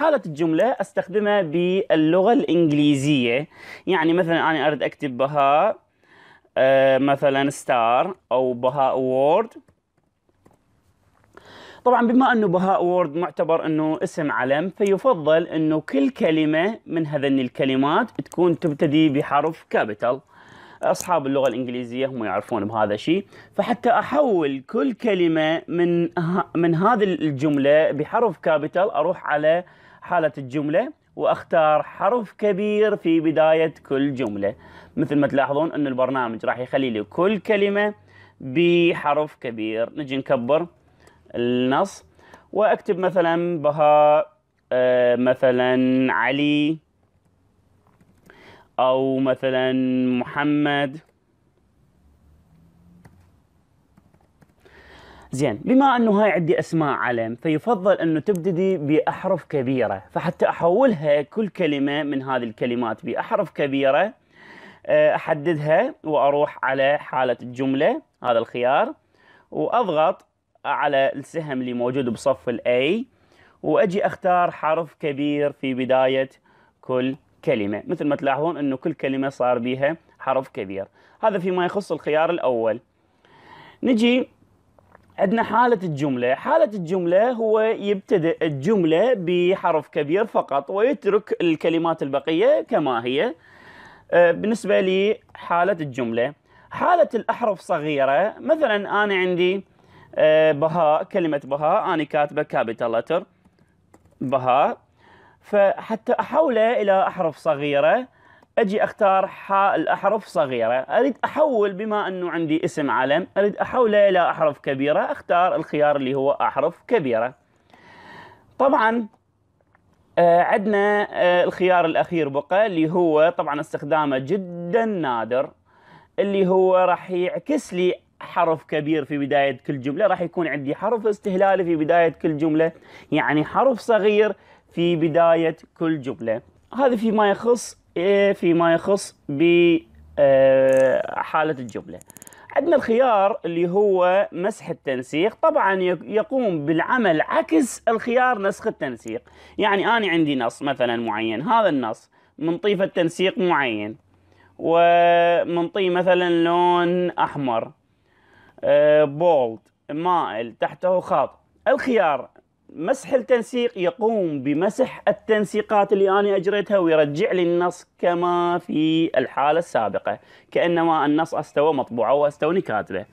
حالة الجملة أستخدمها باللغة الإنجليزية. يعني مثلا أنا أريد أكتب بهاء آه، مثلا star أو بهاء Word طبعا بما أنه بهاء Word معتبر أنه اسم علم فيفضل أنه كل كلمة من هذين الكلمات تكون تبتدي بحرف capital أصحاب اللغة الإنجليزية هم يعرفون بهذا الشيء. فحتى أحول كل كلمة من من هذه الجملة بحرف كابيتال أروح على حالة الجملة وأختار حرف كبير في بداية كل جملة. مثل ما تلاحظون إن البرنامج راح يخلي لي كل كلمة بحرف كبير. نجي نكبر النص وأكتب مثلا بهاء آه، مثلا علي. أو مثلا محمد. زين بما أنه هاي عندي أسماء علم فيفضل انه تبتدي بأحرف كبيرة. فحتى أحولها كل كلمة من هذه الكلمات بأحرف كبيرة آه، أحددها وأروح على حالة الجملة هذا الخيار وأضغط على السهم اللي موجود بصف الاي وأجي أختار حرف كبير في بداية كل كلمة مثل ما تلاحظون إنه كل كلمة صار بها حرف كبير. هذا فيما يخص الخيار الأول. نجي عندنا حالة الجملة. حالة الجملة هو يبتدئ الجملة بحرف كبير فقط ويترك الكلمات البقية كما هي. آه، بالنسبة لي حالة الجملة. حالة الأحرف صغيرة. مثلا أنا عندي آه، بهاء كلمة بهاء أنا كاتبة كابيتال لتر بهاء فحتى أحوله إلى أحرف صغيرة. أجي أختار الأحرف صغيرة. أريد أحول بما أنه عندي اسم علم أريد أحوله إلى أحرف كبيرة. أختار الخيار اللي هو أحرف كبيرة. طبعا آه، عندنا آه، الخيار الأخير بقى اللي هو طبعا استخدامه جدا نادر اللي هو راح يعكس لي حرف كبير في بداية كل جملة. راح يكون عندي حرف استهلالي في بداية كل جملة. يعني حرف صغير في بداية كل جملة. هذا فيما يخص إيه، فيما يخص بحالة آه، الجملة. عندنا الخيار اللي هو مسح التنسيق. طبعا يقوم بالعمل عكس الخيار نسخ التنسيق. يعني أنا عندي نص مثلا معين هذا النص منطيفة تنسيق معين ومنطي مثلا لون أحمر بولد آه، مائل تحته خط الخيار مسح التنسيق يقوم بمسح التنسيقات اللي أنا أجريتها ويرجع لي النص كما في الحالة السابقة. كأنما النص أستوى مطبوعة وأستوني كاتبة.